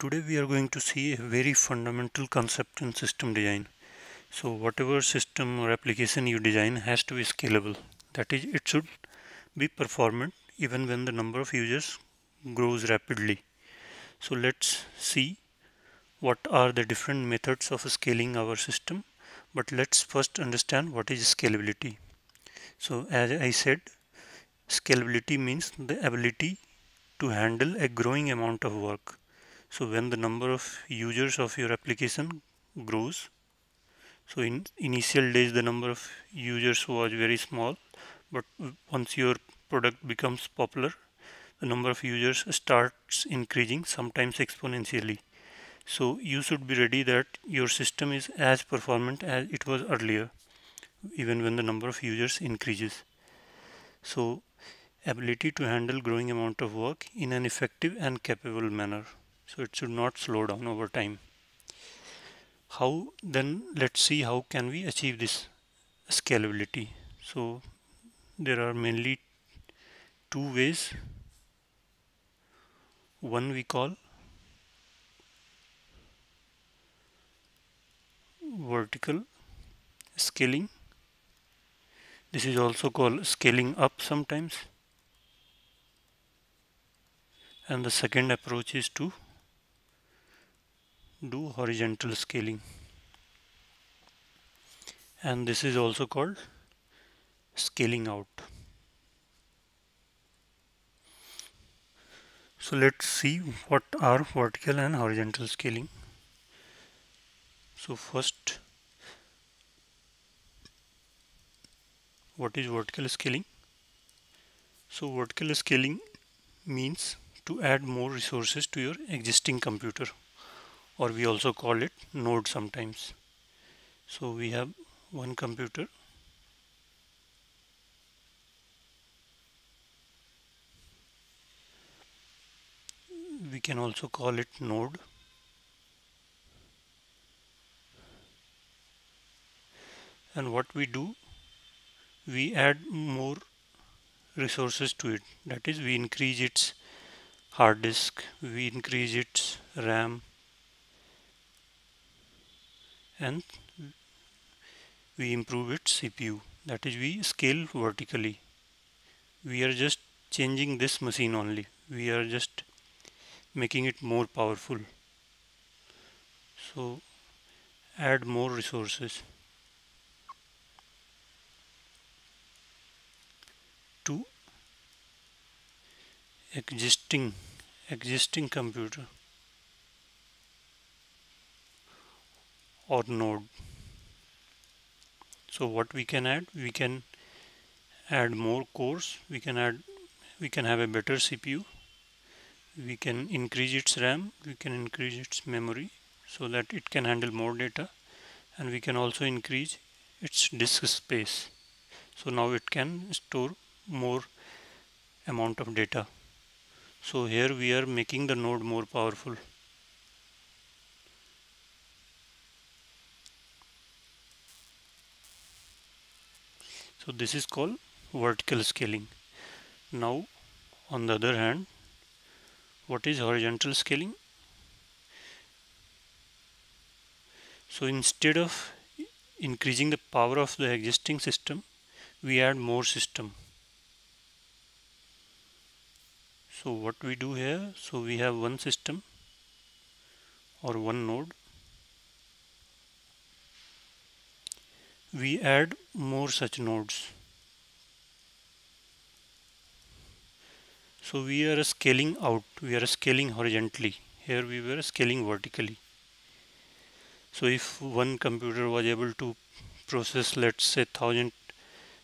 today we are going to see a very fundamental concept in system design. So whatever system or application you design has to be scalable. That is, it should be performant even when the number of users grows rapidly. So let's see what are the different methods of scaling our system. But let's first understand what is scalability. So as I said, scalability means the ability to handle a growing amount of work. So when the number of users of your application grows, so in initial days the number of users was very small, but once your product becomes popular, the number of users starts increasing sometimes exponentially. So you should be ready that your system is as performant as it was earlier, even when the number of users increases. So ability to handle growing amount of work in an effective and capable manner so it should not slow down over time. How then let's see how can we achieve this scalability. So there are mainly two ways. One we call vertical scaling. This is also called scaling up sometimes. And the second approach is to do horizontal scaling. And this is also called scaling out. So let's see what are vertical and horizontal scaling. So first what is vertical scaling? So vertical scaling means to add more resources to your existing computer or we also call it node sometimes. So we have one computer. We can also call it node. And what we do we add more resources to it. That is we increase its hard disk we increase its RAM and we improve its CPU that is we scale vertically. We are just changing this machine only. We are just making it more powerful. So add more resources to existing existing computer or node. So what we can add? We can add more cores. We can add we can have a better CPU we can increase its RAM. We can increase its memory so that it can handle more data. And we can also increase its disk space. So now it can store more amount of data. So here we are making the node more powerful so this is called vertical scaling. Now on the other hand what is horizontal scaling? So instead of increasing the power of the existing system we add more system. So what we do here? So we have one system or one node we add more such nodes. So we are scaling out, we are scaling horizontally. Here we were scaling vertically. So if one computer was able to process let's say 1000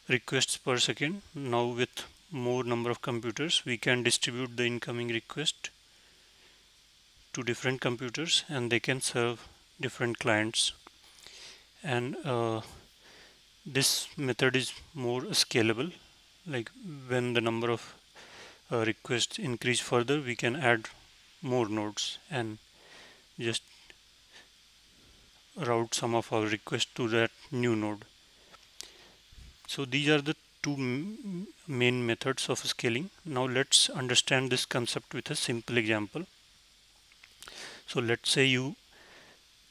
requests per second, now with more number of computers we can distribute the incoming request to different computers and they can serve different clients and uh, this method is more scalable like when the number of uh, requests increase further we can add more nodes and just route some of our requests to that new node. So these are the two main methods of scaling. Now let's understand this concept with a simple example. So let's say you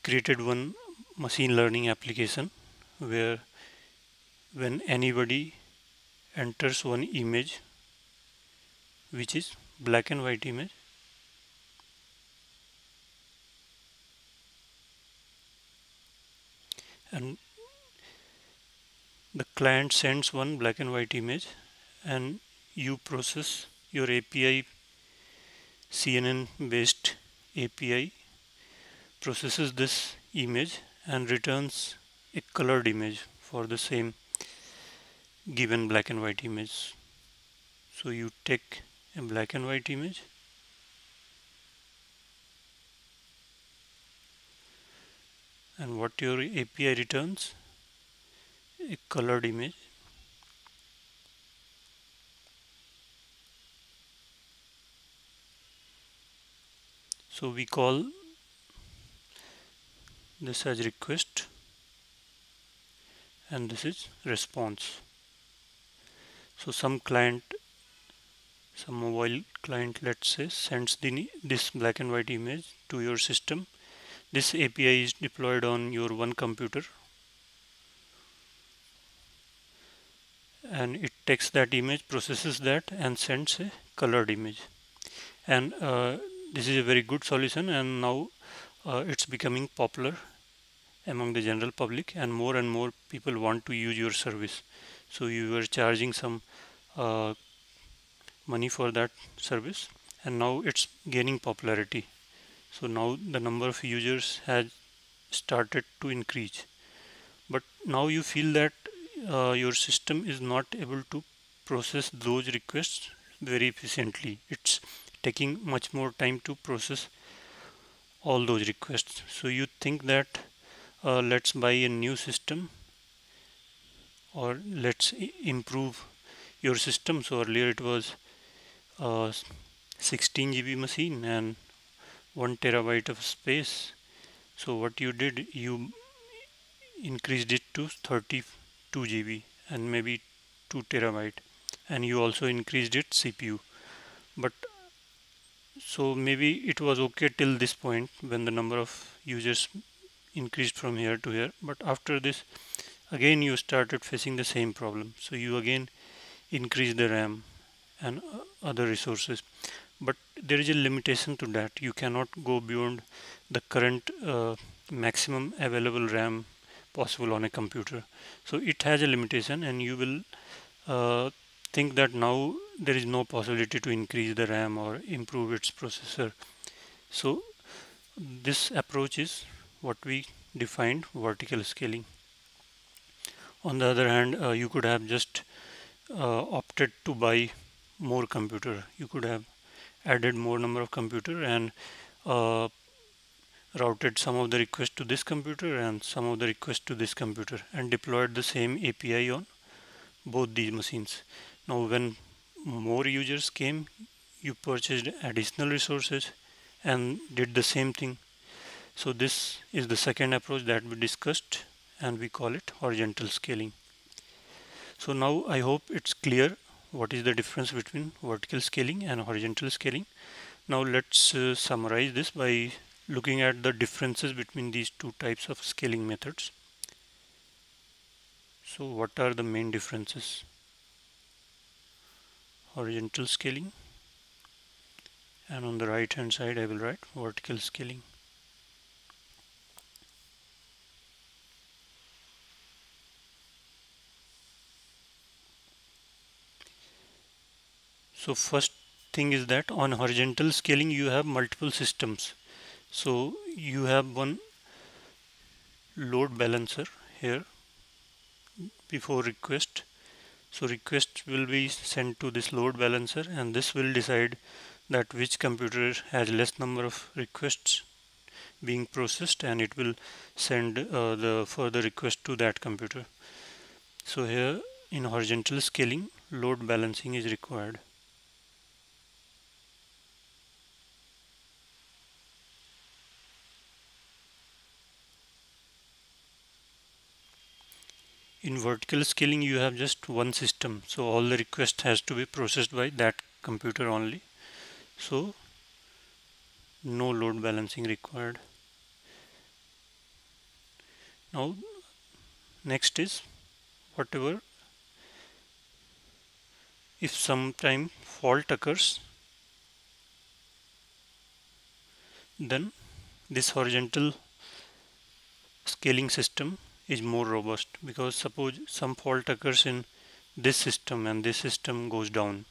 created one machine learning application where when anybody enters one image which is black and white image and the client sends one black and white image and you process your API CNN based API processes this image and returns a colored image for the same given black and white image. So you take a black and white image. And what your API returns? A colored image. So we call this as request. And this is response so some client some mobile client let's say sends the this black and white image to your system. This API is deployed on your one computer. And it takes that image processes that and sends a colored image. And uh, this is a very good solution and now uh, it's becoming popular among the general public and more and more people want to use your service so you were charging some uh, money for that service and now it's gaining popularity. So now the number of users has started to increase. But now you feel that uh, your system is not able to process those requests very efficiently. It's taking much more time to process all those requests. So you think that uh, let's buy a new system or let's improve your system so earlier it was uh, 16 GB machine and 1 terabyte of space. So what you did you increased it to 32 GB and maybe 2 terabyte and you also increased its CPU but so maybe it was okay till this point when the number of users increased from here to here. But after this again you started facing the same problem. So you again increase the RAM and uh, other resources. But there is a limitation to that. You cannot go beyond the current uh, maximum available RAM possible on a computer. So it has a limitation and you will uh, think that now there is no possibility to increase the RAM or improve its processor. So this approach is what we defined vertical scaling. On the other hand, uh, you could have just uh, opted to buy more computer. You could have added more number of computer and uh, routed some of the requests to this computer and some of the requests to this computer and deployed the same API on both these machines. Now when more users came, you purchased additional resources and did the same thing so this is the second approach that we discussed and we call it horizontal scaling. So now I hope it's clear what is the difference between vertical scaling and horizontal scaling. Now let's uh, summarize this by looking at the differences between these two types of scaling methods. So what are the main differences? Horizontal scaling and on the right hand side I will write vertical scaling. So first thing is that on horizontal scaling you have multiple systems. So you have one load balancer here before request. So request will be sent to this load balancer and this will decide that which computer has less number of requests being processed and it will send uh, the further request to that computer. So here in horizontal scaling load balancing is required in vertical scaling you have just one system. So all the request has to be processed by that computer only. So no load balancing required. Now next is whatever if sometime fault occurs then this horizontal scaling system is more robust because suppose some fault occurs in this system and this system goes down.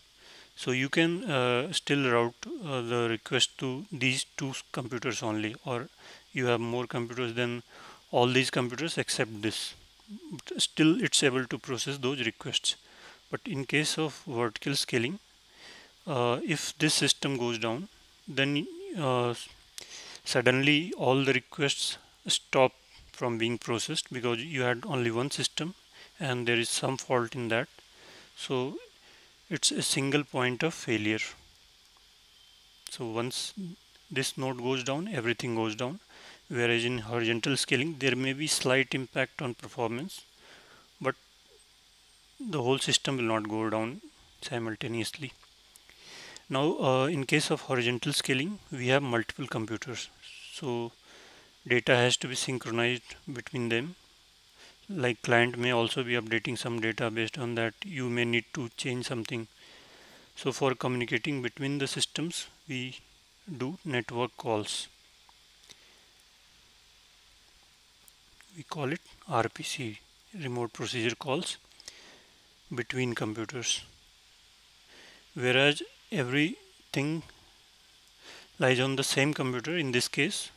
So you can uh, still route uh, the request to these two computers only or you have more computers than all these computers except this. But still it's able to process those requests. But in case of vertical scaling uh, if this system goes down then uh, suddenly all the requests stop from being processed because you had only one system and there is some fault in that. So it's a single point of failure. So once this node goes down everything goes down. Whereas in horizontal scaling there may be slight impact on performance but the whole system will not go down simultaneously. Now uh, in case of horizontal scaling we have multiple computers. So data has to be synchronized between them. Like client may also be updating some data based on that. You may need to change something. So for communicating between the systems we do network calls. We call it RPC remote procedure calls between computers. Whereas everything lies on the same computer in this case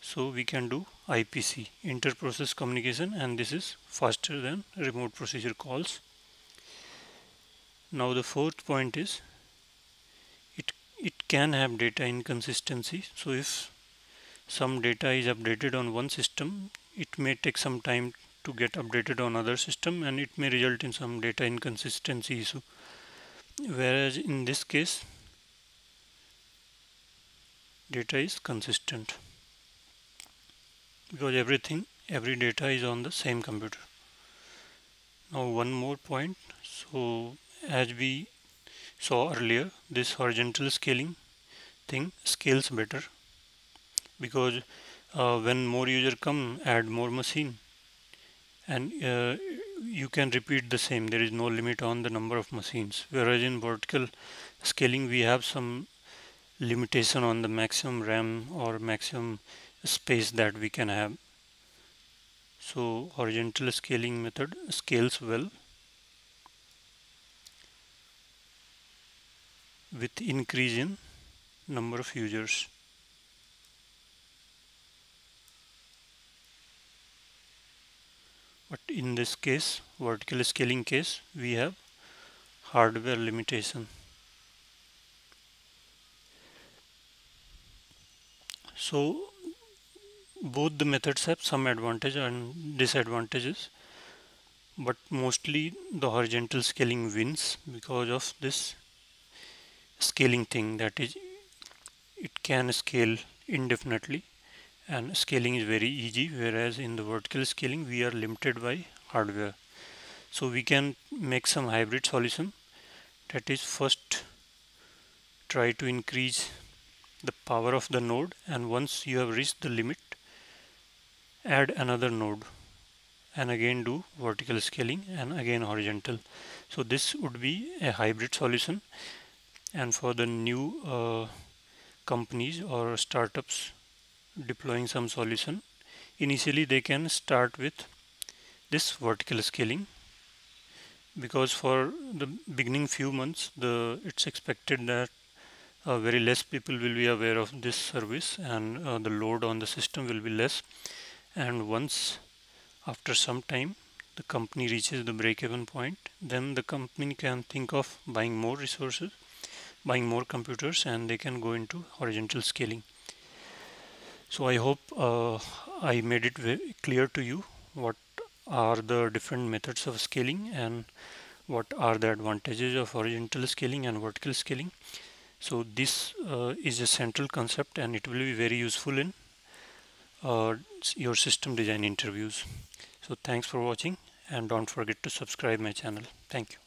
so we can do IPC inter-process communication and this is faster than remote procedure calls. Now the fourth point is it it can have data inconsistency. So if some data is updated on one system it may take some time to get updated on other system and it may result in some data inconsistency issue. Whereas in this case data is consistent because everything every data is on the same computer. Now one more point. So as we saw earlier this horizontal scaling thing scales better because uh, when more user come add more machine and uh, you can repeat the same. There is no limit on the number of machines. Whereas in vertical scaling we have some limitation on the maximum RAM or maximum space that we can have. So horizontal scaling method scales well with increase in number of users. But in this case vertical scaling case we have hardware limitation. So both the methods have some advantage and disadvantages but mostly the horizontal scaling wins because of this scaling thing that is it can scale indefinitely and scaling is very easy whereas in the vertical scaling we are limited by hardware. So we can make some hybrid solution that is first try to increase the power of the node and once you have reached the limit add another node and again do vertical scaling and again horizontal. So this would be a hybrid solution. And for the new uh, companies or startups deploying some solution initially they can start with this vertical scaling because for the beginning few months the it's expected that uh, very less people will be aware of this service and uh, the load on the system will be less and once after some time the company reaches the break-even point then the company can think of buying more resources buying more computers and they can go into horizontal scaling. So I hope uh, I made it clear to you what are the different methods of scaling and what are the advantages of horizontal scaling and vertical scaling. So this uh, is a central concept and it will be very useful in uh, your system design interviews. So thanks for watching and don't forget to subscribe my channel. Thank you